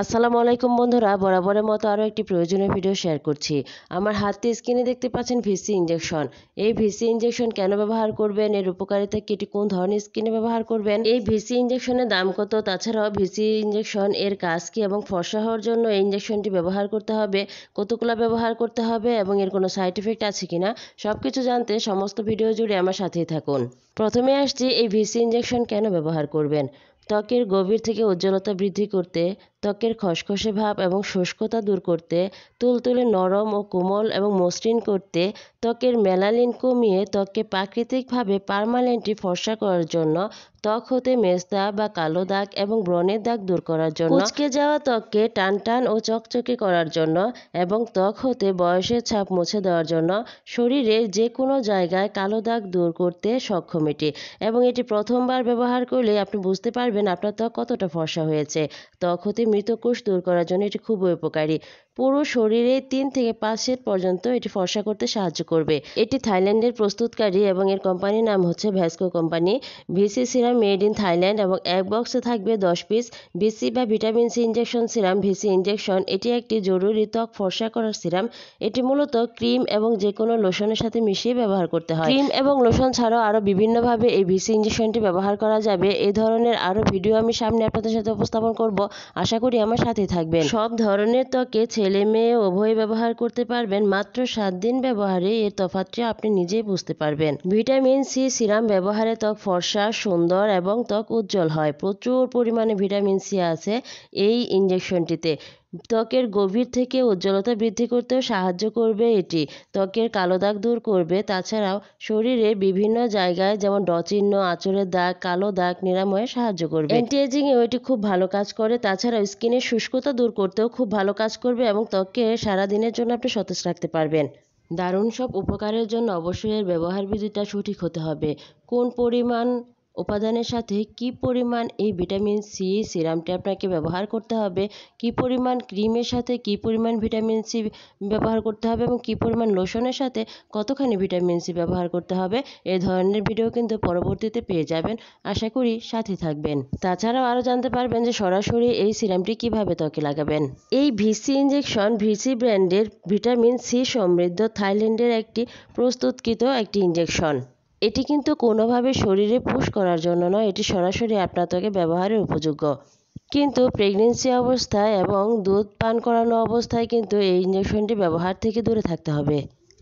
আসসালামু আলাইকুম বন্ধুরা, বরাবরের মতো আরও একটি প্রয়োজনীয় ভিডিও শেয়ার করছি। আমার হাতে স্ক্রিনে দেখতে পাচ্ছেন ভিসি ইঞ্জেকশন এই ভিসি ইঞ্জেকশন কেন ব্যবহার করবেন? এর উপকারিতা কি? এটি কোন ধরনের স্কিনে ব্যবহার করবেন? এই ভিসি ইঞ্জেকশনের দাম কত? তাছাড়াও ভিসি ইঞ্জেকশন এর কাজ কি এবং ফর্সা হওয়ার জন্য এই ইঞ্জেকশনটি ব্যবহার করতে হবে? কতগুলো ব্যবহার করতে হবে এবং এর কোনো সাইড এফেক্ট আছে কিনা? সব কিছু জানতে সমস্ত ভিডিও জুড়ে আমার সাথেই থাকুন। প্রথমে আসছি এই ভিসি ইঞ্জেকশন কেন ব্যবহার করবেন? ত্বকের গভীর থেকে উজ্জ্বলতা বৃদ্ধি করতে, ত্বকের খসখসে ভাব এবং শুষ্কতা দূর করতে, তুলতুলে নরম ও কোমল এবং মসৃণ করতে, ত্বকের মেলালিন কমিয়ে ত্বককে প্রাকৃতিকভাবে পারমানেন্টলি ফর্সা করার জন্য ত্বক হতে মেস্তা বা কালো দাগ এবং ব্রণের দাগ দূর করার জন্য, কুচকে যাওয়া ত্বককে টান টান ও চকচকে করার জন্য এবং ত্বক হতে বয়সের ছাপ মুছে দেওয়ার জন্য শরীরের যে কোনো জায়গায় কালো দাগ দূর করতে সক্ষম এটি এবং এটি প্রথমবার ব্যবহার করলে আপনি বুঝতে পারবেন আপনার ত্বক কতটা ফর্সা হয়েছে? ত্বক হতে মৃত কোষ দূর করার জন্য এটি খুবই উপকারী। পুরো শরীরে তিন থেকে পাঁচ সেট পর্যন্ত এটি ফর্সা করতে সাহায্য করবে। এটি থাইল্যান্ডের প্রস্তুতকারী এবং এর কোম্পানির নাম হচ্ছে Vasco company. VC serum made in Thailand এবং এক বক্সে থাকবে দশ পিস। ভিসি বা vitamin C injection serum, VC injection এটি একটি জরুরি ত্বক ফর্সা করার সিরাম। এটি মূলত ক্রিম এবং যে কোনো লোশনের সাথে মিশিয়ে ব্যবহার করতে হয়। ক্রিম এবং লোশন ছাড়াও আরও বিভিন্নভাবে এই ভিসি ইঞ্জেকশনটি ব্যবহার করা যাবে। এই ধরনের আরও ভিডিও আমি সামনে আপনাদের সাথে উপস্থাপন করব। আশা করি আমার সাথে থাকবেন। সব ধরনের ত্বকে ছেলে মেয়ে উভয় ব্যবহার করতে পারবেন। মাত্র সাত দিন ব্যবহারে এর তফাৎটি আপনি নিজেই বুঝতে পারবেন। ভিটামিন সি সিরাম ব্যবহারে ত্বক ফর্সা, সুন্দর এবং ত্বক উজ্জ্বল হয়। প্রচুর পরিমাণে ভিটামিন সি আছে এই ইঞ্জেকশনটিতে ত্বকের গভীর থেকে উজ্জ্বলতা বৃদ্ধি করতেও সাহায্য করবে এটি। ত্বকের কালো দাগ দূর করবে। তাছাড়াও শরীরে বিভিন্ন জায়গায় যেমন ডচিহ্ন আঁচড়ের দাগ, কালো দাগ, নিরাময়ে সাহায্য করবে। অ্যান্টি এজিংয়েও এটি খুব ভালো কাজ করে। তাছাড়াও স্কিনের শুষ্কতা দূর করতেও খুব ভালো কাজ করবে এবং ত্বককে সারাদিনের জন্য আপনি সতেজ রাখতে পারবেন। দারুণ সব উপকারের জন্য অবশ্যই এর ব্যবহার বিধিটা সঠিক হতে হবে। কোন পরিমাণ উপাদানের সাথে কি পরিমাণ এই ভিটামিন সি সিরামটি আপনাকে ব্যবহার করতে হবে, কি পরিমাণ ক্রিমের সাথে কি পরিমাণ ভিটামিন সি ব্যবহার করতে হবে এবং কি পরিমাণ লোশনের সাথে কতখানি ভিটামিন সি ব্যবহার করতে হবে, এ ধরনের ভিডিও কিন্তু পরবর্তীতে পেয়ে যাবেন। আশা করি সাথে থাকবেন। তাছাড়াও আরও জানতে পারবেন যে সরাসরি এই সিরামটি কীভাবে ত্বকে লাগাবেন। এই ভিসি ইঞ্জেকশন ভিসি ব্র্যান্ডের ভিটামিন সি সমৃদ্ধ থাইল্যান্ডের একটি প্রস্তুতকৃত একটি ইঞ্জেকশন এটি কিন্তু কোনোভাবে শরীরে পুশ করার জন্য নয়, এটি সরাসরি আপনার ত্বকে ব্যবহারের উপযোগ্য। কিন্তু প্রেগনেন্সি অবস্থায় এবং দুধ পান করানো অবস্থায় কিন্তু এই ইঞ্জেকশনটি ব্যবহার থেকে দূরে থাকতে হবে।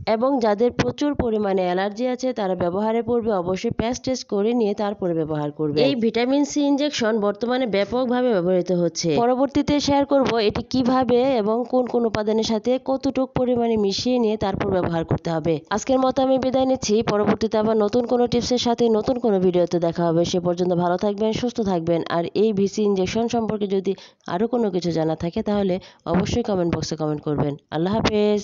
এবং যাদের প্রচুর পরিমাণে অ্যালার্জি আছে, তারা ব্যবহারে পূর্বে অবশ্যই প্যাচ টেস্ট করে নিয়ে তারপরে ব্যবহার করবে। এই ভিটামিন সি ইঞ্জেকশন বর্তমানে ব্যাপকভাবে ব্যবহৃত হচ্ছে। পরবর্তীতে শেয়ার করব এটি কীভাবে এবং কোন কোন উপাদানের সাথে কতটুক পরিমাণে মিশিয়ে নিয়ে তারপর ব্যবহার করতে হবে। আজকের মতো আমি বিদায় নিচ্ছি। পরবর্তীতে আবার নতুন কোনো টিপসের সাথে নতুন কোনো ভিডিওতে দেখা হবে। সে পর্যন্ত ভালো থাকবেন, সুস্থ থাকবেন। আর এই ভিসি ইঞ্জেকশন সম্পর্কে যদি আরও কোনো কিছু জানা থাকে, তাহলে অবশ্যই কমেন্ট বক্সে কমেন্ট করবেন। আল্লাহ হাফেজ।